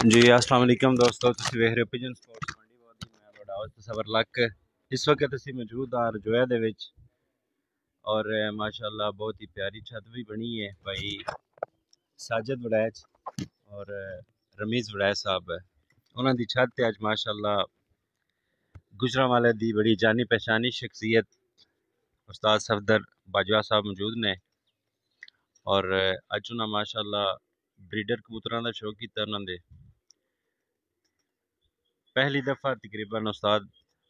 जी अस्सलाम वालेकुम दोस्तों ਤੁਸੀਂ ਵੇਖ ਰਹੇ ਹੋ ਪਿਜਨ ਸਪੋਰਟਸ ਮੰਡੀ ਵਾਦੀ ਮੈਂ ਤੁਹਾਡਾ ਹੋਸਟ ਸਬਰ ਲੱਕ ਇਸ ਵਕਤ ਅਸੀਂ ਮੌਜੂਦ ਹਾਂ ਰਜੋਇਆ ਦੇ ਵਿੱਚ ਔਰ ਮਾਸ਼ਾਅੱਲਾ ਬਹੁਤ ਹੀ ਪਿਆਰੀ ਛੱਤ ਵੀ ਬਣੀ ਹੈ ਭਾਈ ਸਾਜਦ ਵੜੈਚ ਔਰ ਰਮੀਜ਼ ਵੜੈਚ ਸਾਹਿਬ ਉਹਨਾਂ ਦੀ ਛੱਤ ਤੇ ਅੱਜ ਮਾਸ਼ਾਅੱਲਾ ਗੁਜਰਾਂਵਾਲੇ ਦੀ ਬੜੀ ਜਾਨੀ ਪਛਾਨੀ ਸ਼ਖਸੀਅਤ ਉਸਤਾਦ ਸਫਦਰ ਬਾਜਵਾ ਸਾਹਿਬ ਮੌਜੂਦ ਨੇ ਔਰ ਅੱਜ ਉਹਨਾਂ ਮਾਸ਼ਾਅੱਲਾ ਬਰੀਡਰ ਕਬੂਤਰਾਂ ਦਾ ਸ਼ੌਕ ਕੀਤਾ ਉਹਨਾਂ ਦੇ ਪਹਿਲੀ ਦਫਾ ਤਕਰੀਬਨ ਉਸਤਾਦ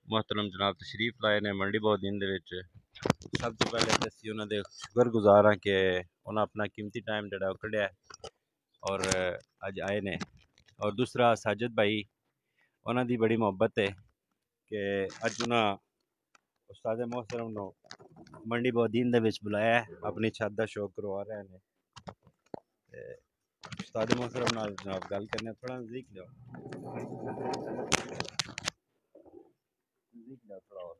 ਮੁਹਤਰਮ ਜਨਾਬ ਤਸ਼ਰੀਫ ਲਾਏ ਨੇ ਮੰਡੀ ਬਹੁਦੀਨ ਦੇ ਵਿੱਚ ਸਭ ਤੋਂ ਪਹਿਲੇ ਤਾਂ ਅਸੀਂ ਉਹਨਾਂ ਦੇ ਸ਼ੁਕਰਗੁਜ਼ਾਰ ਹਾਂ ਕਿ ਉਹਨਾਂ ਆਪਣਾ ਕੀਮਤੀ ਟਾਈਮ ਜਿਹੜਾ ਉਹ ਕੱਢਿਆ ਔਰ ਅੱਜ ਆਏ ਨੇ ਔਰ ਦੂਸਰਾ ਸਾਜਦ ਭਾਈ ਉਹਨਾਂ ਦੀ ਬੜੀ ਮੁਹੱਬਤ ਹੈ ਕਿ ਅੱਜ ਉਹਨਾਂ ਉਸਤਾਦ ਮੁਹਤਰਮ ਨੂੰ ਮੰਡੀ ਬਹੁਦੀਨ ਦੇ ਵਿੱਚ ਬੁਲਾਇਆ ਆਪਣੀ ਛੱਤ ਦਾ ਸ਼ੌਕ ਕਰਵਾ ਰਹੇ ਨੇ ਤੇ ਉਸਤਾਦ ਮੁਹਤਰਮ ਨਾਲ ਜਨਾਬ ਗੱਲ ਕਰਨੇ ਥੋੜਾ ਨਜ਼ਦੀਕ ਲਿਓ नज़दीक जाओ थोड़ा और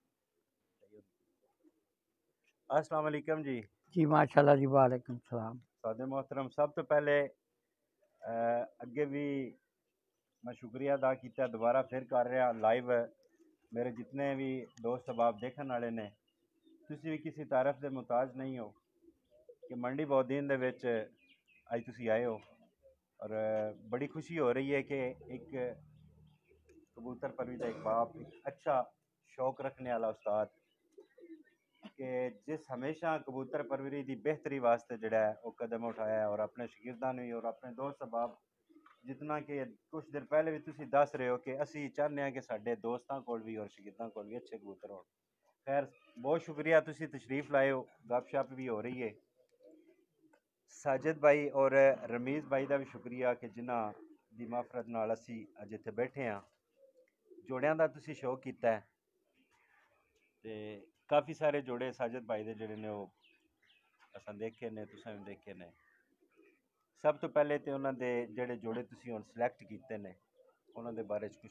अस्सलाम वालेकुम जी जी माशाल्लाह जी वालेकुम सलाम सादे मोहतरम सब तो पहले अ, अगे भी मैं शुक्रिया अदा किया दोबारा फिर कर रहा लाइव मेरे जितने भी दोस्त अहबाब देखने वाले ने तुम भी किसी तारफ के ਮੁਤਾਜ नहीं हो कि मंडी ਬੌਦੀਨ ਦੇ ਵਿੱਚ ਅੱਜ ਤੁਸੀਂ ਆਏ हो ਔਰ ਬੜੀ ਖੁਸ਼ੀ ਹੋ ਰਹੀ ਹੈ ਕਿ एक ਕਬੂਤਰ ਪਰਵੀ ਦਾ अच्छा शौक रखने वाला उस्ताद कि जिस हमेशा कबूतर परवरी की बेहतरी वास्ते जोड़ा है वह कदम उठाया है और अपने शगिरदा भी और अपने दोस्त अहबाब जितना कि कुछ देर पहले भी तुम दस रहे हो कि असी चाहते हैं कि साढ़े दोस्तों को भी और शगिरदा को भी अच्छे कबूतर हो ਖੈਰ ਬਹੁਤ ਸ਼ੁਕਰੀਆ ਤੁਸੀਂ ਤਸ਼ਰੀਫ ਲਾਏ ਹੋ ਗੱਪਸ਼ਪ ਵੀ ਹੋ ਰਹੀ ਹੈ ਸਾਜਦ ਭਾਈ ਔਰ ਰਮੀਜ਼ ਭਾਈ ਦਾ ਵੀ ਸ਼ੁਕਰੀਆ ਕਿ ਜਿਨ੍ਹਾਂ ਦੀ ਮਾਫਰਤ ਨਾਲ ਅਸੀਂ ਅੱਜ ਇੱਥੇ ਬੈਠੇ ਹਾਂ ਜੋੜਿਆਂ ਦਾ ਤੁਸੀਂ ਸ਼ੌਕ ਕੀਤਾ ਹੈ ਤੇ ਕਾਫੀ ਸਾਰੇ ਜੋੜੇ ਸਾਜਦ ਭਾਈ ਦੇ ਜਿਹੜੇ ਨੇ ਉਹ ਅਸਾਂ ਦੇਖੇ ਨੇ ਤੁਸੀਂ ਵੀ ਦੇਖੇ ਨੇ ਸਭ ਤੋਂ ਪਹਿਲੇ ਤੇ ਉਹਨਾਂ ਦੇ ਜਿਹੜੇ ਜੋੜੇ ਤੁਸੀਂ ਹੁਣ ਸਿਲੈਕਟ ਕੀਤੇ ਨੇ ਉਹਨਾਂ ਦੇ ਬਾਰੇ ਚ ਕੁਝ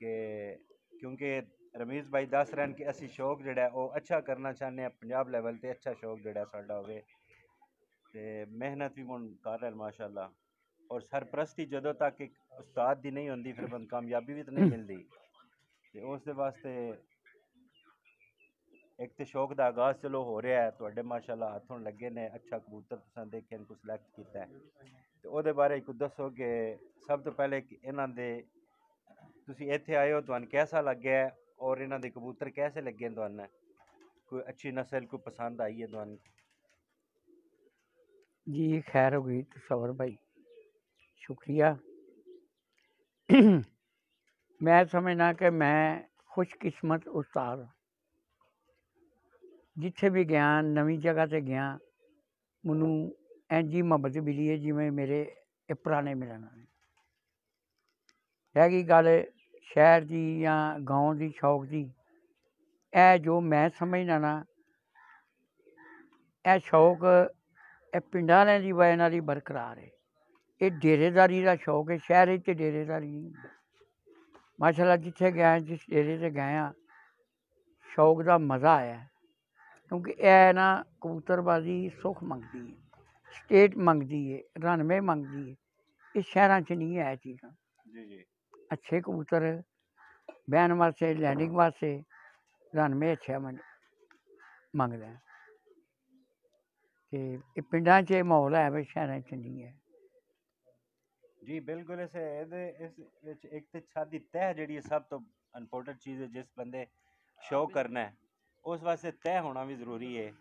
ਕਿ ਕਿਉਂਕਿ ਰਮੀਜ਼ ਭਾਈ ਦੱਸ ਰਹੇ ਨੇ ਕਿ ਅਸੀਂ ਸ਼ੌਕ ਜਿਹੜਾ ਉਹ ਅੱਛਾ ਕਰਨਾ ਚਾਹੁੰਦੇ ਹਾਂ, ਪੰਜਾਬ ਲੈਵਲ ਤੇ ਅੱਛਾ ਸ਼ੌਕ ਜਿਹੜਾ ਸਾਡਾ ਹੋਵੇ। ਤੇ ਮਿਹਨਤ ਵੀ ਹੁਣ ਕਰ ਰਹੇ ਮਾਸ਼ਾਅੱਲਾ। ਔਰ ਸਰਪ੍ਰਸਤੀ ਜਦੋਂ ਤੱਕ ਇੱਕ ਉਸਤਾਦ ਦੀ ਨਹੀਂ ਹੁੰਦੀ, ਫਿਰ ਬੰਦ ਕਾਮਯਾਬੀ ਵੀ ਤਾਂ ਨਹੀਂ ਮਿਲਦੀ। ਤੇ ਉਸ ਦੇ ਵਾਸਤੇ ਇੱਕ ਤੇ ਸ਼ੌਕ ਦਾ ਆਗਾਜ਼ ਚਲੋ ਹੋ ਰਿਹਾ ਹੈ, ਤੁਹਾਡੇ ਮਾਸ਼ਾਅੱਲਾ ਹੱਥੋਂ ਲੱਗੇ ਨੇ, ਅੱਛਾ ਕਬੂਤਰ ਤੁਸੀਂ ਦੇਖੇ ਨੇ ਕੁਝ ਸਿਲੈਕਟ ਕੀਤਾ ਹੈ। ਤੇ ਉਹਦੇ ਬਾਰੇ ਕੁਝ ਦੱਸੋ ਕਿ ਸਭ ਤੋਂ ਪਹਿਲੇ ਇਹਨਾਂ ਦੇ ਤੁਸੀਂ ਇੱਥੇ ਆਏ ਹੋ ਤੁਹਾਨੂੰ ਕਿਹਦਾ ਲੱਗਿਆ ਹੈ ਔਰ ਇਹਨਾਂ ਦੇ ਕਬੂਤਰ ਕੈਸੇ ਲੱਗੇ ਨੇ ਤੁਹਾਨੂੰ ਕੋਈ ਅੱਛੀ ਨਸਲ ਕੋਈ ਪਸੰਦ ਆਈ ਹੈ ਤੁਹਾਨੂੰ जी खैर हो गई तसवर भाई शुक्रिया मैं समझना कि मैं खुशकिस्मत उस्ताद ਹਾਂ। ਜਿੱਥੇ ਵੀ ਗਿਆ ਨਵੀਂ ਜਗ੍ਹਾ ਤੇ ਗਿਆ ਮੈਨੂੰ ਇੰਝ ਹੀ ਮੁਹੱਬਤ ਮਿਲੀ ਹੈ ਜਿਵੇਂ ਮੇਰੇ ਇਹ ਪੁਰਾਣੇ ਹੈਗੀ ਗੱਲ ਸ਼ਹਿਰ ਦੀ ਜਾਂ ਗਾਉਂ ਦੀ ਸ਼ੌਕ ਦੀ। ਇਹ ਜੋ ਮੈਂ ਸਮਝਦਾ ਨਾ, ਇਹ ਸ਼ੌਕ ਇਹ ਪਿੰਡਾਂ ਵਾਲਿਆਂ ਦੀ ਵਜ੍ਹਾ ਨਾਲ ਹੀ ਬਰਕਰਾਰ ਹੈ। ਇਹ ਡੇਰੇਦਾਰੀ ਦਾ ਸ਼ੌਕ ਹੈ, ਸ਼ਹਿਰ ਵਿੱਚ ਤੇ ਡੇਰੇਦਾਰੀ ਨਹੀਂ ਮਾਸ਼ਾਅੱਲਾ ਜਿੱਥੇ ਗਿਆ, ਜਿਸ ਡੇਰੇ ਤੇ ਗਏ ਹਾਂ ਸ਼ੌਕ ਦਾ ਮਜ਼ਾ ਆਇਆ। ਕਿਉਂਕਿ ਇਹ ਨਾ ਕਬੂਤਰਬਾਜ਼ੀ ਸੁੱਖ ਮੰਗਦੀ ਹੈ, ਸਟੇਟ ਮੰਗਦੀ ਹੈ ਰਨਵੇ ਮੰਗਦੀ ਹੈ। ਇਹ ਸ਼ਹਿਰਾਂ 'ਚ ਨਹੀਂ ਹੈ ਇਹ ਚੀਜ਼ਾਂ। ਜੀ ਜੀ। ਅੱਛੇ ਕਬੂਤਰ ਬਹਿਣ ਵਾਸਤੇ ਲੈਂਡਿੰਗ ਵਾਸਤੇ ਰਨਵੇ ਅੱਛਾ ਮੰਗ ਮੰਗਦਾ ਹੈ ਤੇ ਇਹ ਪਿੰਡਾਂ 'ਚ ਇਹ ਮਾਹੌਲ ਹੈ ਵੀ ਸ਼ਹਿਰਾਂ 'ਚ ਨਹੀਂ ਹੈ। ਜੀ ਬਿਲਕੁਲ ਇਸ ਇਹਦੇ ਇਸ ਵਿੱਚ ਇੱਕ ਤੇ ਛੱਤ ਦੀ ਤਹਿ ਜਿਹੜੀ ਹੈ ਸਭ ਤੋਂ ਇੰਪੋਰਟੈਂਟ ਚੀਜ਼ ਹੈ ਜਿਸ ਬੰਦੇ ਸ਼ੌਕ ਕਰਨਾ ਹੈ। ਉਸ ਵਾਸਤੇ ਤਹਿ ਹੋਣਾ ਵੀ ਜ਼ਰੂਰੀ ਹੈ।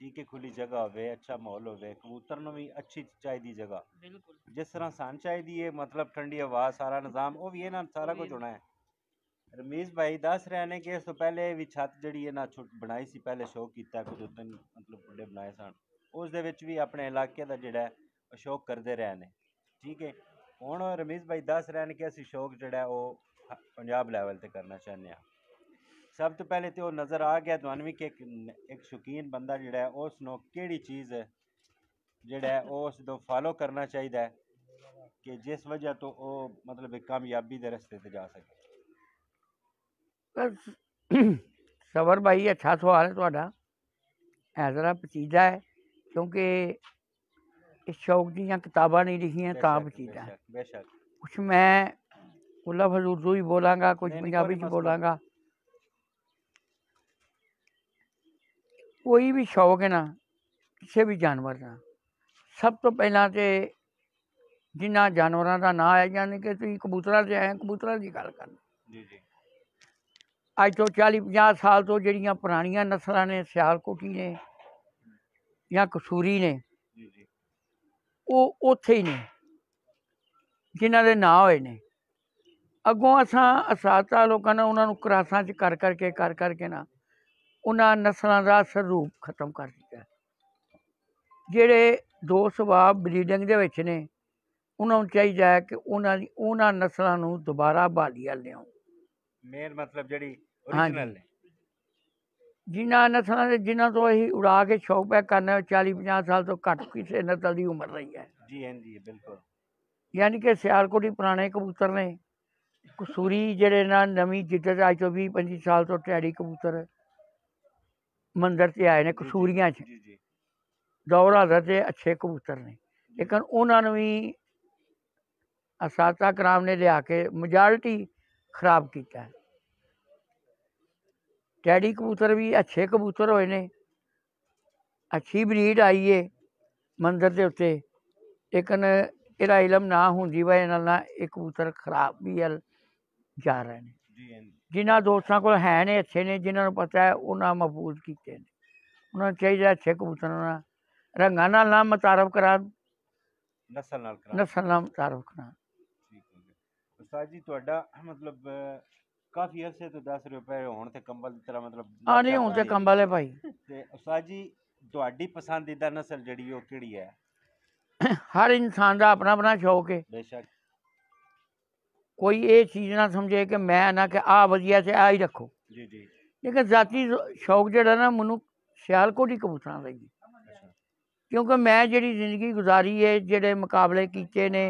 ਠੀਕ ਹੈ ਖੁੱਲੀ ਜਗ੍ਹਾ ਹੋਵੇ ਅੱਛਾ ਮਾਹੌਲ ਹੋਵੇ ਕਬੂਤਰ ਨੂੰ ਵੀ ਅੱਛੀ ਚਾਹੀਦੀ ਜਗ੍ਹਾ। ਬਿਲਕੁਲ। ਜਿਸ ਤਰ੍ਹਾਂ ਸਾਨੂੰ ਚਾਹੀਦੀ ਹੈ ਮਤਲਬ ਠੰਡੀ ਹਵਾ ਸਾਰਾ ਨਿਜ਼ਾਮ ਉਹ ਵੀ ਇਹਨਾਂ ਸਾਰਾ ਕੁਝ ਹੋਣਾ ਹੈ। ਰਮੀਜ਼ ਭਾਈ ਦੱਸ ਰਹੇ ਨੇ ਕਿ ਇਸ ਤੋਂ ਪਹਿਲੇ ਵੀ ਛੱਤ ਜਿਹੜੀ ਹੈ ਨਾ ਛੁੱਟ ਬਣਾਈ ਸੀ ਪਹਿਲੇ ਸ਼ੌਕ ਕੀਤਾ ਕੁਝ ਦੋ ਤਿੰਨ ਮਤਲਬ ਵੱਡੇ ਬਣਾਏ ਸਨ। ਉਸ ਦੇ ਵਿੱਚ ਵੀ ਆਪਣੇ ਇਲਾਕੇ ਦਾ ਜਿਹੜਾ ਹੈ ਉਹ ਸ਼ੌਕ ਕਰਦੇ ਰਹੇ ਨੇ। ਠੀਕ ਹੈ ਹੁਣ ਰਮੀਜ਼ ਭਾਈ ਦੱਸ ਰਹੇ ਨੇ ਕਿ ਅਸੀਂ ਸ਼ੌਕ ਜਿਹੜਾ ਉਹ ਪੰਜਾਬ ਲੈਵਲ ਤੇ ਕਰਨਾ ਚਾਹੁੰਦੇ ਹਾਂ। सब तो पहले तो नज़र आ गया थानू कि एक शौकीन बंदा जोड़ा है उस केड़ी चीज़ है जोड़ा है उस फॉलो करना चाहिए कि जिस वजह तो वह मतलब एक कामयाबी के रस्ते जा सके। सबर भाई अच्छा सवाल है थोड़ा है जरा पचीदा है क्योंकि शौक दिया किताबा नहीं लिखिया तो पचीजा है कुछ मैं उल्ला फजूर ही बोलांगा कुछ पंजाबी बोलांगा ਕੋਈ ਵੀ ਸ਼ੌਕ ਹੈ ਨਾ ਕਿਸੇ ਵੀ ਜਾਨਵਰ ਦਾ ਸਭ ਤੋਂ ਪਹਿਲਾਂ ਤੇ ਜਿਨ੍ਹਾਂ ਜਾਨਵਰਾਂ ਦਾ ਨਾਂ ਹੈ ਜਾਨ ਕਿ ਤੁਸੀਂ ਕਬੂਤਰਾਂ ਦੇ ਆਏ ਕਬੂਤਰਾਂ ਦੀ ਗੱਲ ਕਰਨ। ਜੀ ਅੱਜ ਤੋਂ 40 50 ਸਾਲ ਤੋਂ ਜਿਹੜੀਆਂ ਪੁਰਾਣੀਆਂ ਨਸਲਾਂ ਨੇ ਸਿਆਲ ਸਿਆਲਕੋਟੀ ਨੇ ਜਾਂ ਕਸੂਰੀ ਨੇ ਉਹ ਉੱਥੇ ਹੀ ਨੇ ਜਿਨ੍ਹਾਂ ਦੇ ਨਾਂ ਹੋਏ ਨੇ। ਅੱਗੋਂ ਅਸਾਂ ਅਸਾਤਾ ਲੋਕਾਂ ਨੇ ਉਹਨਾਂ ਨੂੰ ਕਰਾਸਾਂ 'ਚ ਕਰ ਕਰਕੇ ਕਰ ਕਰਕੇ ਨਾ ਉਹਨਾਂ ਨਸਲਾਂ ਦਾ ਸਰੂਪ ਖਤਮ ਕਰ ਦਿੱਤਾ। ਜਿਹੜੇ ਦੋ ਸੁਭਾਅ ਬਰੀਡਿੰਗ ਦੇ ਵਿੱਚ ਨੇ ਉਹਨਾਂ ਨੂੰ ਚਾਹੀਦਾ ਹੈ ਕਿ ਉਹਨਾਂ ਦੀ ਉਹਨਾਂ ਨਸਲਾਂ ਨੂੰ ਦੁਬਾਰਾ ਬਾਲੀਆ ਲਿਆਉਣ। ਮੇਨ ਮਤਲਬ ਜਿਹੜੀ ਓਰੀਜਨਲ ਜਿਨ੍ਹਾਂ ਨਸਲਾਂ ਦੇ ਜਿਨ੍ਹਾਂ ਤੋਂ ਅਸੀਂ ਉਡਾ ਕੇ ਸ਼ੌਕ ਪੈ ਕਰਨਾ 40 50 ਸਾਲ ਤੋਂ ਘੱਟ ਕਿਸੇ ਨਸਲ ਦੀ ਉਮਰ ਰਹੀ ਹੈ। ਜੀ ਹਾਂ ਜੀ ਬਿਲਕੁਲ। ਯਾਨੀ ਕਿ ਸਿਆਲਕੋਟੀ ਪੁਰਾਣੇ ਕਬੂਤਰ ਨੇ। ਕਸੂਰੀ ਜਿਹੜੇ ਨਾਲ ਨਵੀਂ ਜਿੱਦਤ ਅੱਜ ਤੋਂ 20 25 ਸਾਲ ਤੋਂ ਟੈੜੀ ਕਬੂਤਰ। ਮੰਦਰ 'ਤੇ ਆਏ ਨੇ ਕਸੂਰੀਆਂ 'ਚ। ਜੀ ਜੀ। ਦੌਰਾ ਦੇ ਅੱਛੇ ਕਬੂਤਰ ਨੇ। ਲੇਕਿਨ ਉਹਨਾਂ ਨੂੰ ਵੀ ਅਸਾਤਾ ਕਰਾਮ ਨੇ ਲਿਆ ਕੇ ਮੈਜੋਰਟੀ ਖਰਾਬ ਕੀਤਾ। ਟੈਡੀ ਕਬੂਤਰ ਵੀ ਅੱਛੇ ਕਬੂਤਰ ਹੋਏ ਨੇ। ਅੱਛੀ ਬਰੀਡ ਆਈ ਏ ਮੰਦਰ ਦੇ ਉੱਤੇ। ਲੇਕਿਨ ਇਹਦਾ ਇਲਮ ਨਾ ਹੁੰਦੀ ਵਜ੍ਹਾ ਨਾਲ ਨਾ ਇਹ ਕਬੂਤਰ ਖਰਾਬ ਵੀ ਜਾ ਰਹੇ ਨੇ। ਜਿਨ੍ਹਾਂ ਦੋਸਤਾਂ ਕੋਲ ਹੈ ਨੇ ਅੱਛੇ ਨੇ ਜਿਨ੍ਹਾਂ ਨੂੰ ਪਤਾ ਹੈ ਉਹਨਾਂ ਮਹਫੂਜ਼ ਕੀਤੇ ਨੇ। ਉਹਨਾਂ ਨੂੰ ਚਾਹੀਦਾ ਅੱਛੇ ਕਬੂਤਰਾਂ ਨਾਲ ਰੰਗਾਂ ਨਾਲ ਨਾ ਮਤਾਰਫ ਕਰਾਂ ਨਸਲ ਨਾਲ ਕਰਾਂ ਨਸਲ ਨਾਲ ਮਤਾਰਫ ਕਰਾਂ ਠੀਕ ਜੀ। ਤੁਹਾਡਾ ਮਤਲਬ ਕਾਫੀ ਅਰਸੇ ਤੋਂ 10 ਰੁਪਏ ਹੋਣ ਤੇ ਕੰਬਲ ਦੀ ਤਰ੍ਹਾਂ ਮਤਲਬ ਆ ਨਹੀਂ ਹੁਣ ਕੰਬਲ ਹੈ ਭਾਈ। ਤੇ ਉਸਤਾਦ ਜੀ ਤੁਹਾਡੀ ਪਸੰਦੀਦਾ ਨਸਲ ਜਿਹੜੀ ਉਹ ਕਿਹੜੀ ਹੈ? ਹਰ ਇਨਸਾਨ ਦਾ ਆਪਣਾ ਆਪਣਾ ਸ਼ੌਕ ਹੈ। ਬੇਸ਼ੱਕ। कोई ये चीज़ ना समझे कि मैं ना कि आ वजिया से आ ही रखो। लेकिन जाती शौक जरा ना मनु सियालकोट ही कबूतर चाहिए अच्छा। क्योंकि मैं जी ज़िंदगी गुजारी है जोड़े मुकाबले किए ने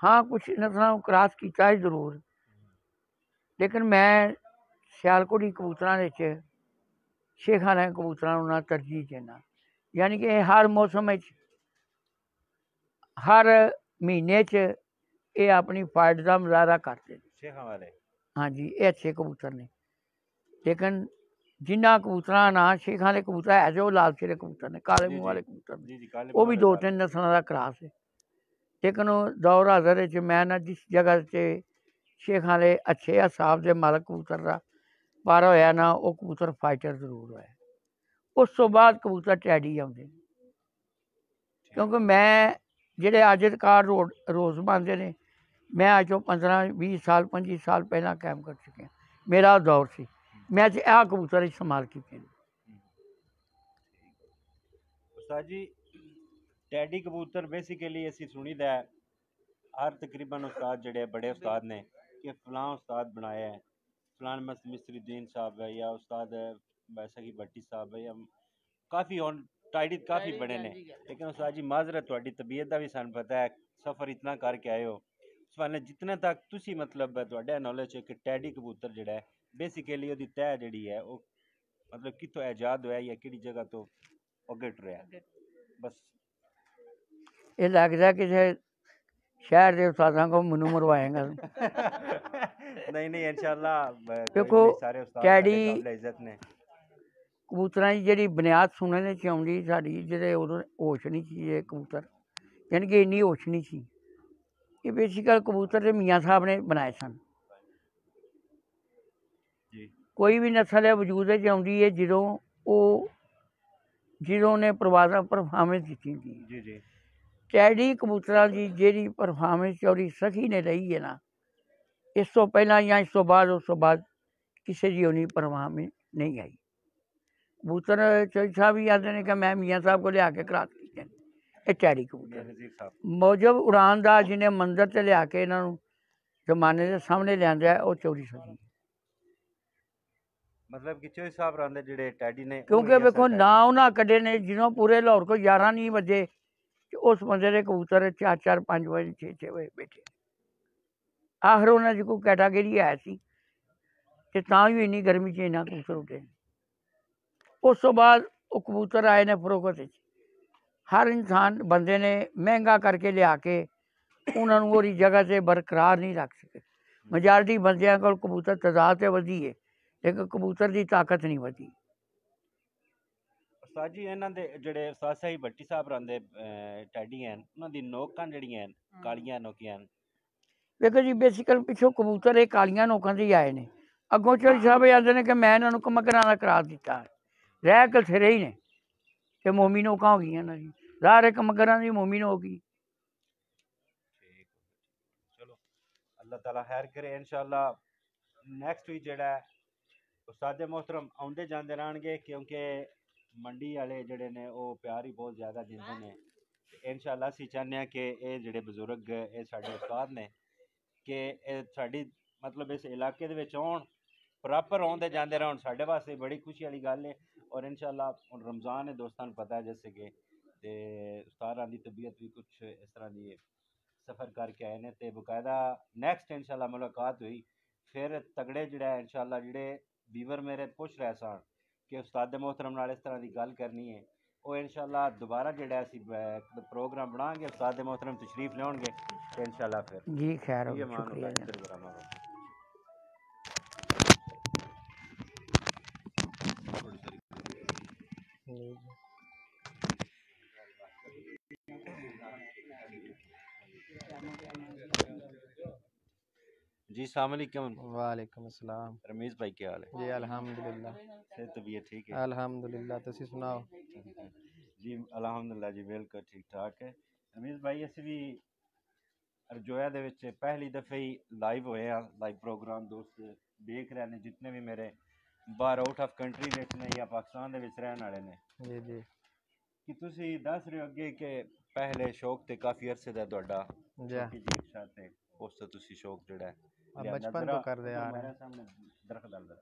हाँ कुछ इन्होंने क्रॉस किया ज़रूर। लेकिन मैं सियालकोट ही कबूतर शेखाना कबूतर तरजीह देना यानी कि हर मौसम हर महीने ਇਹ 'ਚ ਆਪਣੀ ਫਾਈਟ ਦਾ ਮੁਜ਼ਾਹਰਾ ਕਰਦੇ ਨੇ ਸ਼ੇਖਾਂ ਵਾਲੇ ਹਾਂਜੀ ਇਹ ਅੱਛੇ ਕਬੂਤਰ ਨੇ। ਲੇਕਿਨ ਜਿਨ੍ਹਾਂ ਕਬੂਤਰਾਂ ਨਾਲ ਸ਼ੇਖਾਂ ਦੇ ਕਬੂਤਰ ਹੈ ਜੋ ਲਾਲ ਸਿਰੇ ਕਬੂਤਰ ਨੇ ਕਾਲੇ ਮੂੰਹ। ਵਾਲੇ ਕਬੂਤਰ ਨੇ। ਜੀ ਜੀ ਕਾਲੇ ਉਹ ਵੀ ਦੋ ਤਿੰਨ ਨਸਲਾਂ ਦਾ ਕਰਾਸ ਹੈ। ਲੇਕਿਨ ਉਹ ਦੌਰ ਹਾਜ਼ਰ ਵਿੱਚ ਮੈਂ ਨਾ ਜਿਸ ਜਗ੍ਹਾ ਤੇ ਸ਼ੇਖਾਂ ਦੇ ਅੱਛੇ ਹਿਸਾਬ ਦੇ ਮਾਲਕ ਕਬੂਤਰ ਦਾ ਪਰ ਹੋਇਆ ਨਾ ਉਹ ਕਬੂਤਰ ਫਾਈਟਰ ਜ਼ਰੂਰ ਹੋਇਆ। ਉਸ ਤੋਂ ਬਾਅਦ ਕਬੂਤਰ ਟੈਡੀ ਆਉਂਦੇ ਨੇ। ਕਿਉਂਕਿ ਮੈਂ ਜਿਹੜੇ ਅੱਜ ਕਾਰ ਰੋਡ ਰੋਜ਼ ਬਣਦੇ ਨੇ मैं आज पंद्रह भी साल पी साल पहला कैम कर चुके हैं। मेरा दौर से। मैं अच्छे आ कबूतर इस्तेमाल किए उस्ताद जी टैडी कबूतर बेसिकली असी सुनी है। हर तकरीबन उस्ताद जड़े बड़े उस्ताद ने कि फलान उस्ताद बनाया है। फलान मस दीन साहब है या उस्ताद वैसा की भट्टी साहब है या काफ़ी ऑन टाइडी काफ़ी बड़े ने। लेकिन उस्ताद जी माजरत तबीयत का भी सू पता है। सफ़र इतना करके आए हो। ਉਸ ਵਾਲੇ ਜਿਤਨੇ ਤੱਕ ਤੁਸੀਂ ਮਤਲਬ ਤੁਹਾਡਾ ਨੌਲੇਜ ਹੈ ਕਿ ਟੈਡੀ ਕਬੂਤਰ ਜਿਹੜਾ ਹੈ ਬੇਸਿਕਲੀ ਉਹਦੀ ਤਹਿ ਜਿਹੜੀ ਹੈ ਉਹ ਮਤਲਬ ਕਿੱਥੋਂ ਇਜਾਦ ਹੋਇਆ ਜਾਂ ਕਿਹੜੀ ਜਗ੍ਹਾ ਤੋਂ ਅੱਗੇ ਟੁਰਿਆ ਬਸ ਇਹ ਲੱਗਦਾ ਕਿਸੇ ਸ਼ਹਿਰ ਦੇ ਉਸਤਾਦਾਂ ਕੋ ਮੈਨੂੰ ਮਰਵਾਏਗਾ ਨਹੀਂ ਨਹੀਂ ਇਨਸ਼ਾਅੱਲਾ ਬ- ਕੋਈ ਦੇਖੋ, ਨਹੀਂ, ਸਾਰੇ ਉਸਤਾਦ ਸਾਡੇ ਟੈਡੀ- ਕਾਬਿਲ ਇੱਜ਼ਤ ਨੇ ਕਬੂਤਰਾਂ ਦੀ ਜਿਹੜੀ ਬੁਨਿਆਦ ਸੁਣਨ ਵਿੱਚ ਆਉਂਦੀ ਸਾਡੀ ਜਿਹੜੇ ਉਦੋਂ ਹੋਸ਼ ਨਹੀਂ ਸੀ ਇਹ ਕਬੂਤਰ ਇਹ ਬੇਸਿਕਲ ਕਬੂਤਰ ਦੇ ਮੀਆਂ ਸਾਹਿਬ ਨੇ ਬਣਾਏ ਸਨ ਜੀ ਕੋਈ ਵੀ ਨਸਲ ਹੈ ਵਜੂਦ ਵਿੱਚ ਆਉਂਦੀ ਹੈ ਜਦੋਂ ਉਹ ਜਦੋਂ ਨੇ ਪ੍ਰਵਾਜ਼ਾਂ ਪਰਫਾਰਮੈਂਸ ਦਿੱਤੀ ਹੁੰਦੀ ਹੈ ਜੀ ਜੀ ਟੈਡੀ ਕਬੂਤਰਾਂ ਦੀ ਜਿਹੜੀ ਪਰਫਾਰਮੈਂਸ ਚੌੜੀ ਸਖੀ ਨੇ ਰਹੀ ਹੈ ਨਾ ਇਸ ਤੋਂ ਪਹਿਲਾਂ ਜਾਂ ਇਸ ਤੋਂ ਬਾਅਦ ਉਸ ਤੋਂ ਬਾਅਦ ਕਿਸੇ ਦੀ ਉਨੀ ਪਰਫਾਰਮੈਂਸ ਨਹੀਂ ਆਈ ਕਬੂਤਰ ਚੌਧਰੀ ਸਾਹਿਬ ਵੀ ਆਉਂਦੇ ਨੇ ਕਿ ਮੈਂ ਮੀਆਂ ਸਾਹਿਬ ਕੋਲ ਲਿਆ ਕੇ ਕਰਾਤ ਨੇ। ਟੈਡੀ ਕਬੂਤਰ ਮੌਜਬ ਉਡਾਨ ਦਾ ਜਿਹਨੇ ਮੰਦਰ ਤੇ ਲਿਆ ਕੇ ਇਹਨਾਂ ਨੂੰ ਜ਼ਮਾਨੇ ਦੇ ਸਾਹਮਣੇ ਲਿਆਂਦਾ ਉਹ ਚੌਧਰੀ ਸਾਹਿਬ ਮਤਲਬ ਕਿ ਚੋਈ ਸਾਹਿਬ ਰਹਿੰਦੇ ਜਿਹੜੇ ਟੈਡੀ ਨੇ ਕਿਉਂਕਿ ਵੇਖੋ। ਨਾ ਉਹਨਾਂ ਕੱਢੇ ਨੇ ਜਦੋਂ ਪੂਰੇ ਲਾਹੌਰ ਕੋ 11 ਨਹੀਂ ਵਜੇ ਉਸ ਬੰਦੇ ਦੇ ਕਬੂਤਰ 4 4 5 ਵਜੇ 6 6 ਵਜੇ ਬੈਠੇ। ਆਖਰ ਉਹਨਾਂ ਦੀ ਕੋਈ ਕੈਟਾਗਰੀ ਹੈ ਸੀ ਤੇ ਤਾਂ ਵੀ ਇੰਨੀ ਗਰਮੀ 'ਚ ਇੰਨਾ ਕਬੂਤਰ ਉੱਡੇ ਨੇ। ਉਸ ਤੋਂ ਬਾਅਦ ਉਹ ਕਬੂਤਰ ਆਏ ਨੇ ਫਰੋਖਤ ਵਿੱਚ। ਹਰ ਇਨਸਾਨ ਬੰਦੇ ਨੇ ਮਹਿੰਗਾ ਕਰਕੇ ਲਿਆ ਕੇ ਉਹਨਾਂ ਨੂੰ ਉਹਦੀ ਜਗ੍ਹਾ ਤੇ ਬਰਕਰਾਰ ਨਹੀਂ ਰੱਖ ਸਕੇ ਮੈਜੋਰਟੀ ਬੰਦਿਆਂ ਕੋਲ ਕਬੂਤਰ ਤਦਾਦ ਤੇ ਵਧੀ ਹੈ ਲੇਕਿਨ ਕਬੂਤਰ ਦੀ ਤਾਕਤ ਨਹੀਂ ਵਧੀ ਉਸਤਾਦ ਜੀ ਇਹਨਾਂ ਦੇ ਜਿਹੜੇ ਉਸਤਾਦ ਸਾਹਿਬ ਭੱਟੀ ਸਾਹਿਬ ਰਹਿੰਦੇ ਟੈਡੀ ਹਨ ਉਹਨਾਂ ਦੀ ਨੋਕਾਂ ਜਿਹੜੀਆਂ ਹਨ ਕਾਲੀਆਂ ਨੋਕੀਆਂ ਹਨ ਵੇਖੋ ਜੀ ਬੇਸਿਕਲ ਪਿੱਛੋਂ ਕਬੂਤਰ ਇਹ ਕਾਲੀਆਂ ਨੋਕਾਂ ਦੇ ਹੀ ਆਏ ਨੇ ਅੱਗੋਂ ਚੋਰੀ ਸਾਹਿਬ ਆਂਦੇ ਨੇ ਕਿ ਮੈਂ ਇਹਨਾਂ ਨੂੰ ਕਮਕਰਾਂ ਦਾ ਕਰਾਰ ਦਿੱਤਾ ਹੈ। ਰਹਿ ਕਲਥਰੇ ਹੀ ਨੇ ਤੇ ਮੋਮੀ ਨੋਕਾਂ ਹੋ ਗਈਆਂ ਇਹਨਾਂ ਦੀ ਜ਼ਾਹਰ ਹੈ ਕਮਕਰਾਂ ਦੀ ਮੋਮੀ ਹੋ ਗਈ ਠੀਕ ਚਲੋ ਅੱਲਾਹ ਤਾਲਾ ਖੈਰ ਕਰੇ ਇਨਸ਼ਾਅੱਲਾ ਨੈਕਸਟ ਵੀ ਜਿਹੜਾ ਹੈ ਉਸਤਾਦ ਮੁਹਤਰਮ ਆਉਂਦੇ ਜਾਂਦੇ ਰਹਿਣਗੇ ਕਿਉਂਕਿ ਮੰਡੀ ਵਾਲੇ ਜਿਹੜੇ ਨੇ ਉਹ ਪਿਆਰ ਹੀ ਬਹੁਤ ਜ਼ਿਆਦਾ ਦਿੰਦੇ ਨੇ ਤੇ ਇਨਸ਼ਾਅੱਲਾ ਅਸੀਂ ਚਾਹੁੰਦੇ ਹਾਂ ਕਿ ਇਹ ਜਿਹੜੇ ਬਜ਼ੁਰਗ ਇਹ ਸਾਡੇ ਉਸਤਾਦ ਨੇ ਕਿ ਇਹ ਸਾਡੀ ਮਤਲਬ ਇਸ ਇਲਾਕੇ ਦੇ ਵਿੱਚ ਆਉਣ ਪ੍ਰੋਪਰ ਆਉਂਦੇ ਜਾਂਦੇ ਰਹਿਣ ਸਾਡੇ ਵਾਸਤੇ ਬੜੀ ਖੁਸ਼ੀ ਵਾਲੀ ਗੱਲ ਹੈ और इन हूँ रमज़ान है दोस्तान पता है जैसे कि तो की तबीयत भी कुछ इस तरह की सफ़र करके आए हैं तो बकायदा नैक्सट इन शाला मुलाकात हुई। फिर तगड़े जोड़ा इन शाला जोड़े वीवर मेरे पुछ रहे सन कि उस्ताद मोहतरम इस तरह की गल करनी है। और इनशाला दोबारा जोड़ा अस प्रोग्राम बनाएँगे उस्ताद मोहतरम तशरीफ़ लिया इनशाला फिर। जी खैर जी सलामकुम ਵਾਲੇਕੁਮ ਅਸਲਾਮ रमीज भाई क्या हाल है ਜੀ ਅਲਹਮਦੁਲਿਲਾ से तबीयत ठीक है ਅਲਹਮਦੁਲਿਲਾ ਤੁਸੀਂ ਸੁਣਾਓ ਜੀ ਅਲਹਮਦੁਲਿਲਾ ਜੀ ਬਿਲਕੁਲ ਠੀਕ ਠਾਕ ਹੈ ਰਮੀਜ਼ ਭਾਈ ਅਸੀਂ ਵੀ ਰਜੋਇਆ ਦੇ ਵਿੱਚ ਪਹਿਲੀ ਦਫੇ ਹੀ ਲਾਈਵ ਹੋਏ ਆ ਲਾਈਵ ਪ੍ਰੋਗਰਾਮ ਦੋਸਤ ਦੇਖ ਰਹੇ ਨੇ ਜਿੰਨੇ ਵੀ ਮੇਰੇ ਬਾਹਰ ਆਊਟ ਆਫ ਕੰਟਰੀ ਵਿੱਚ ਨੇ ਜਾਂ ਪਾਕਿਸਤਾਨ ਦੇ ਵਿੱਚ ਰਹਿਣ ਵਾਲੇ ਨੇ। ਜੀ ਜੀ। ਕਿ ਤੁਸੀਂ ਦੱਸ ਰਹੇ ਹੋ ਅੱਗੇ ਕਿ ਪਹਿਲੇ ਸ਼ੌਕ ਤੇ ਕਾਫੀ ਅਰਸੇ ਦਾ ਤੁਹਾਡਾ ਜੀ। ਜਿਹੀ ਇੱਛਾ ਤੇ ਉਸ ਤੋਂ ਤੁਸੀਂ ਸ਼ੌਕ ਜਿਹੜਾ ਹੈ। ਬਚਪਨ ਤੋਂ ਕਰਦੇ ਆ ਰਹੇ। ਸਾਹਮਣੇ ਦਰਖਤ ਦੇ।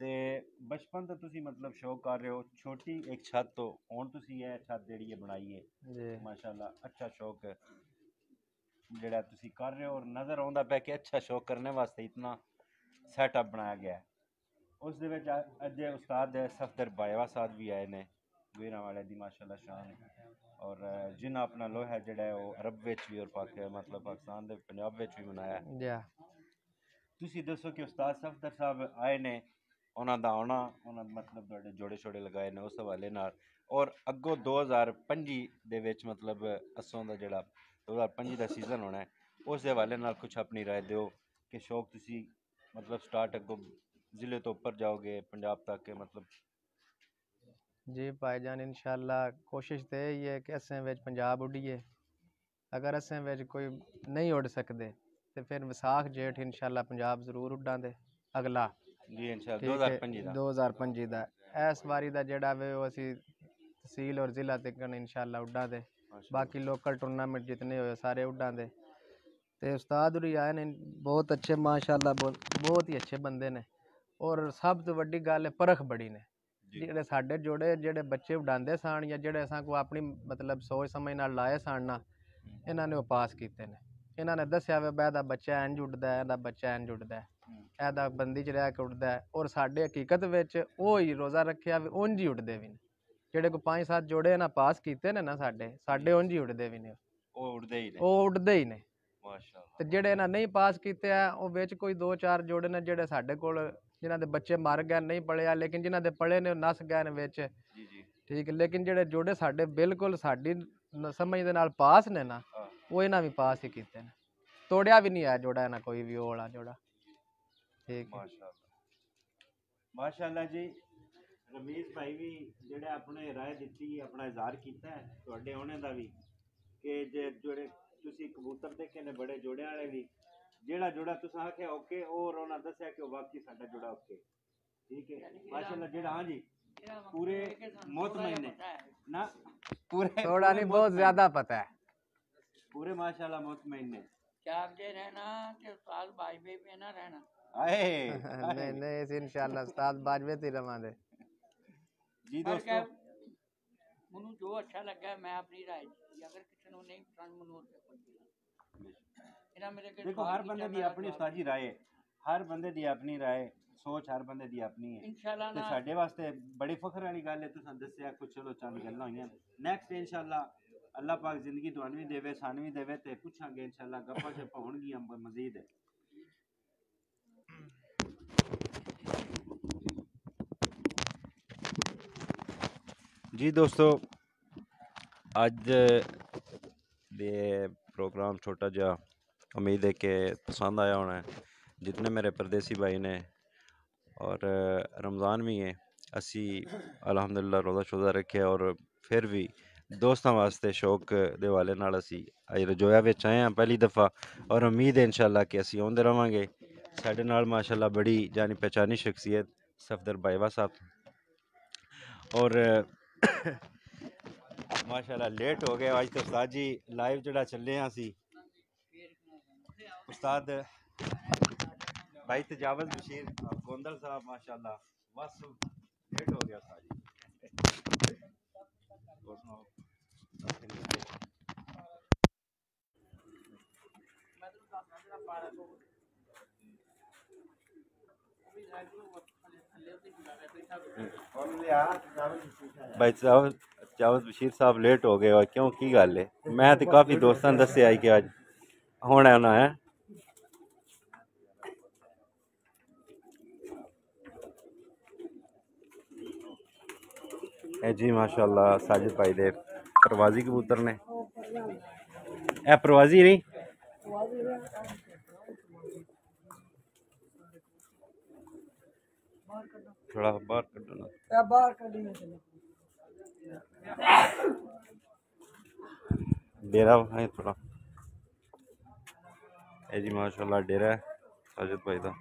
ਤੇ ਬਚਪਨ ਤੋਂ ਤੁਸੀਂ ਮਤਲਬ ਸ਼ੌਕ ਕਰ ਰਹੇ ਹੋ ਛੋਟੀ ਇੱਕ ਛੱਤ ਤੋਂ ਹੁਣ ਤੁਸੀਂ ਇਹ ਛੱਤ ਜਿਹੜੀ ਹੈ ਬਣਾਈ ਹੈ ਜੀ। ਮਾਸ਼ਾਅੱਲਾ ਅੱਛਾ ਸ਼ੌਕ ਹੈ ਜਿਹੜਾ ਤੁਸੀਂ ਕਰ ਰਹੇ ਹੋ ਔਰ ਨਜ਼ਰ ਆਉਂਦਾ ਪਿਆ ਕਿ ਅੱਛਾ ਸ਼ੌਕ ਕਰਨੇ ਵਾਸਤੇ ਇਤਨਾ ਸੈਟਅਪ ਬਣਾਇਆ ਗਿਆ ਹੈ। ਉਸ ਦੇ ਵਿੱਚ ਅੱਜ ਉਸਤਾਦ ਸਫਦਰ ਬਾਇਵਾ ਸਾਦ ਵੀ ਆਏ ਨੇ ਵੀਰਾਂ ਵਾਲੇ ਦੀ ਮਾਸ਼ਾਅੱਲਾ ਸ਼ਾਨ। ਹੈ ਔਰ ਜਿਨ੍ਹਾਂ ਆਪਣਾ ਲੋਹਾ ਜਿਹੜਾ ਉਹ ਅਰਬ ਵਿੱਚ ਵੀ ਔਰ ਪਾਕ ਮਤਲਬ ਪਾਕਿਸਤਾਨ ਦੇ ਪੰਜਾਬ ਵਿੱਚ ਵੀ ਮਨਾਇਆ। ਜੀ ਤੁਸੀਂ ਦੱਸੋ ਕਿ ਉਸਤਾਦ ਸਫਦਰ ਸਾਹਿਬ ਆਏ ਨੇ ਉਹਨਾਂ ਦਾ ਆਉਣਾ ਉਹਨਾਂ ਦਾ ਮਤਲਬ ਤੁਹਾਡੇ ਜੋੜੇ ਛੋੜੇ ਲਗਾਏ ਨੇ ਉਸ ਹਵਾਲੇ ਨਾਲ। ਔਰ ਅੱਗੋਂ 2025 ਦੇ ਵਿੱਚ ਮਤਲਬ ਅਸੋਂ ਦਾ ਜਿਹੜਾ 2025 ਦਾ ਸੀਜ਼ਨ ਹੋਣਾ ਹੈ ਉਸ ਦੇ ਹਵਾਲੇ ਨਾਲ ਕੁਝ ਆਪਣੀ ਰਾਏ ਦਿਓ ਕਿ ਸ਼ੌਕ ਤੁਸੀਂ ਮਤਲਬ ਸਟਾਰਟ ਅੱਗੋਂ ज़िले तो ऊपर जाओगे पंजाब तक के मतलब? जी भाई भाईजान इंशाल्लाह कोशिश तो यही है कि असें बिच पंजाब उड़ीए अगर असें बिच कोई नहीं उड़ सकते तो फिर विसाख जेठ इंशाल्लाह पंजाब ज़रूर उड़ा दे अगला। जी इंशाल्लाह 2025 दा 2025 दा। इस बारी का जोड़ा वे वो असी तहसील और जिला तकन इंशाल्लाह उड़ा दे अच्छा। बाकी लोकल टूर्नामेंट जितने हुए सारे उड़ा दे ते उस्ताद होरी आए ने बहुत अच्छे माशाला बहुत बहुत ही अच्छे बंदे ने। ਔਰ ਸਭ ਤੋਂ ਵੱਡੀ ਗੱਲ ਹੈ ਪਰਖ ਬੜੀ ਨੇ। ਜਿਹੜੇ ਸਾਡੇ ਜੋੜੇ ਜਿਹੜੇ ਬੱਚੇ ਉਡਾਉਂਦੇ ਸਨ ਜਾਂ ਜਿਹੜੇ ਅਸਾਂ ਕੋ ਆਪਣੀ ਮਤਲਬ ਸੋਚ ਸਮਝ ਨਾਲ ਲਾਏ ਸਨ ਨਾ ਇਹਨਾਂ ਨੇ ਉਹ ਪਾਸ ਕੀਤੇ ਨੇ। ਇਹਨਾਂ ਨੇ ਦੱਸਿਆ ਵੇ ਇਹਦਾ ਬੱਚਾ ਉੱਡਦਾ ਹੈ ਇਹਦਾ ਬੱਚਾ ਉੱਡਦਾ। ਹੈ। ਹੂੰ। ਇਹਦਾ ਬੰਦੀ ਚ ਰਹਿ ਕੇ ਉੱਡਦਾ। ਹੈ ਔਰ ਸਾਡੇ ਹਕੀਕਤ ਵਿੱਚ ਉਹ ਹੀ ਰੋਜ਼ਾ ਰੱਖਿਆ ਵੀ ਉਂਝ ਹੀ ਉੱਡਦੇ ਵੀ ਨੇ। ਜਿਹੜੇ ਕੋ ਪੰਜ ਸੱਤ ਜੋੜੇ ਨਾ ਪਾਸ ਕੀਤੇ ਨੇ ਨਾ ਸਾਡੇ ਸਾਡੇ ਉਂਝ ਹੀ ਉੱਡਦੇ ਵੀ ਨੇ। ਉਹ ਉੜਦੇ ਹੀ ਨੇ। ਉਹ ਉੱਡਦੇ ਹੀ ਨੇ। ਮਾਸ਼ਾਅੱਲਾ। ਤੇ ਜਿਹੜੇ ਇਹਨਾਂ ਨਹੀਂ ਪਾਸ ਕੀਤੇ ਆ ਉਹ ਵਿੱਚ ਕੋਈ ਦੋ ਚਾਰ ਜੋੜੇ ਨੇ ਜਿਹੜੇ ਸਾਡੇ ਕੋਲ ਜਿਨ੍ਹਾਂ ਦੇ ਬੱਚੇ ਮਰ ਗਏ ਨਹੀਂ ਪੜਿਆ ਲੇਕਿਨ ਜਿਨ੍ਹਾਂ ਦੇ ਪੜੇ ਨੇ ਉਹ ਨਸ ਗਏ ਨੇ ਵਿੱਚ। ਜੀ ਜੀ। ਠੀਕ ਲੇਕਿਨ ਜਿਹੜੇ ਜੋੜੇ ਸਾਡੇ ਬਿਲਕੁਲ ਸਾਡੀ ਨ- ਸਮਝ ਦੇ ਨਾਲ ਪਾਸ ਨੇ ਨਾ ਹਾਂ। ਉਹ ਇਹਨਾਂ ਵੀ ਪਾਸ ਹੀ ਕੀਤੇ ਨੇ। ਤੋੜਿਆ ਵੀ ਨਹੀਂ ਆ ਜੋੜਾ ਇਹਨਾਂ ਕੋਈ ਵੀ ਉਹ ਵਾਲਾ ਜੋੜਾ। ਠੀਕ ਹੈ। ਮਾਸ਼ਾਅੱਲਾ। ਮਾਸ਼ਾਅੱਲਾ ਜੀ ਰਮੀਜ਼ ਭਾਈ ਵੀ ਜਿਹੜਾ ਆਪਣੇ ਰਾਏ ਦਿੱਤੀ ਆਪਣਾ ਇਜ਼ਹਾਰ ਕੀਤਾ ਹੈ ਤੁਹਾਡੇ ਆਉਣੇ ਦਾ ਵੀ ਕਿ ਜੇ ਜਿਹੜੇ ਤੁਸੀਂ ਕਬੂਤਰ ਦੇਖੇ ਨੇ ਬੜੇ ਜੋੜਿਆਂ ਵਾਲੇ ਵੀ ਜਿਹੜਾ ਜੋੜਾ ਤੁਸੀਂ ਆਖਿਆ ਓਕੇ ਉਹ ਉਹਨਾਂ ਦੱਸਿਆ ਕਿ ਉਹ ਵਾਕਈ ਸਾਡਾ ਜੋੜਾ ਓਕੇ ਠੀਕ ਹੈ ਮਾਸ਼ਾਅੱਲਾ ਜਿਹੜਾ ਹਾਂ ਜੀ ਪੂਰੇ ਮੁਤਮਈਨ ਨੇ ਨਾ ਪੂਰੇ ਥੋੜਾ ਨਹੀਂ ਬਹੁਤ ਜ਼ਿਆਦਾ ਪਤਾ ਹੈ ਪੂਰੇ ਮਾਸ਼ਾਅੱਲਾ ਮੁਤਮਈਨ ਨੇ ਜਾਗਦੇ ਰਹਿਣਾ ਤੇ ਉਸਤਾਦ ਬਾਜਵੇ ਪੇ ਨਾ ਰਹਿਣਾ ਆਏ ਨਹੀਂ ਨਹੀਂ ਅਸੀਂ ਇਨਸ਼ਾਅੱਲਾ ਉਸਤਾਦ ਬਾਜਵੇ ਤੇ ਹੀ ਰਵਾਂਗੇ ਜੀ ਫਰਕ ਹੈ ਦੋਸਤੋ ਮੈਨੂੰ ਜੋ ਅੱਛਾ ਲੱਗਾ ਮੈਂ ਆਪਣੀ ਰਾਏ ਦਿੱਤੀ ਅਗਰ ਕਿਸੇ ਨੂੰ ਨਹੀਂ ਪਸੰਦ ਮੈਨੂੰ देखो हर बंदे दी अपनी उस्ताद राय हर बंदे दी अपनी राय सोच हर बंदे दी अपनी है इंशाल्लाह ना साडे वास्ते बड़ी फखर वाली गल है तुसा दसया कुछ चलो चंद गल्ला होईयां नेक्स्ट इंशाल्लाह अल्लाह पाक ज़िंदगी तुहानु भी देवे सानु देवे ते पूछांगे इंशाल्लाह गप्पा च पहुंचगी हम मजीद है जी दोस्तों आज दे प्रोग्राम छोटा जा उम्मीद है कि पसंद आया होना है जितने मेरे परदेसी भाई ने और रमज़ान भी है ਅਸੀਂ ਅਲਹਮਦੁਲਿਲਾ ਰੋਜ਼ਾ ਸ਼ੋਜ਼ਾ ਰੱਖਿਆ ਔਰ ਫਿਰ ਵੀ ਦੋਸਤਾਂ ਵਾਸਤੇ ਸ਼ੌਕ ਦੇ ਹਵਾਲੇ ਨਾਲ ਅਸੀਂ ਅੱਜ ਰਜੋਇਆ ਵਿੱਚ ਆਏ ਹਾਂ ਪਹਿਲੀ ਦਫਾ ਔਰ ਉਮੀਦ ਹੈ ਇਨਸ਼ਾਅੱਲਾ ਕਿ ਅਸੀਂ ਆਉਂਦੇ ਰਵਾਂਗੇ ਸਾਡੇ ਨਾਲ ਮਾਸ਼ਾਅੱਲਾ ਬੜੀ ਜਾਣੀ ਪਛਾਣੀ ਸ਼ਖਸੀਅਤ ਸਫਦਰ ਬਾਈਵਾ ਸਾਹਿਬ ਔਰ ਮਾਸ਼ਾਅੱਲਾ ਲੇਟ ਹੋ ਗਏ ਅੱਜ ਤਾਂ ਉਸਤਾਦ ਜੀ ਲਾਈਵ ਜਿਹੜਾ ਚੱਲੇ ਹਾਂ ਅਸੀਂ उस्ताद भाई तजावज बशीर गोंदल साहब, माशाल्लाह। बस लेट हो गया था भाई चावल चावल बशीर साहब लेट हो गए क्यों? की गल है? मैं तो काफ़ी दोस्तों दसिया कि अज होना है। जी माशाल्लाह साजिद भाई दे परवाजी कबूतर ने। ए परवाजी नहीं? थोड़ा डेरा है थोड़ा। ए जी माशाल्लाह डेरा है साजिद भाई का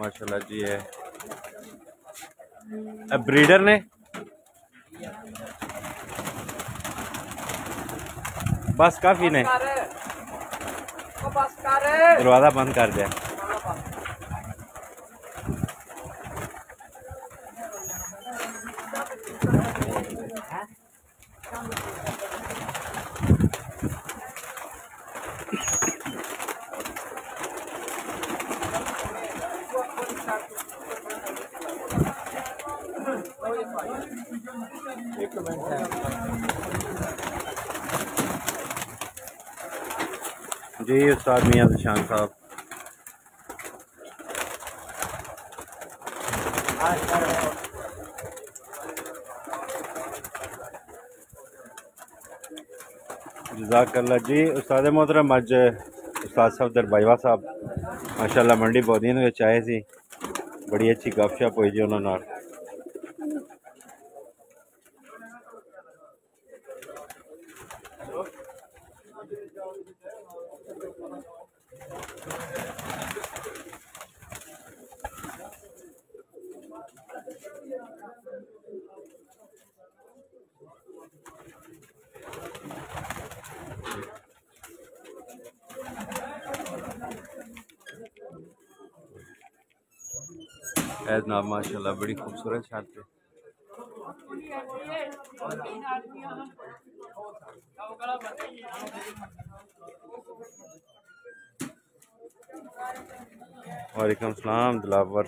माशाल्लाह जी है। अब ब्रीडर ने बस काफ़ी ने। दरवाज़ा बंद कर दिया। उस्ताद मियाँ जशान साहब। जजाकल्ला जी, उस्ताद मोहतरम अज उस्ताद साहब दरबाइवा साहब, माशाल्लाह मंडी बहुत आए सी। बड़ी अच्छी गपशप हुई जी उन्होंने ਨਾਲ है जनाब माशाल्लाह बड़ी खूबसूरत छत है। वालेकुम सलाम दिलावर।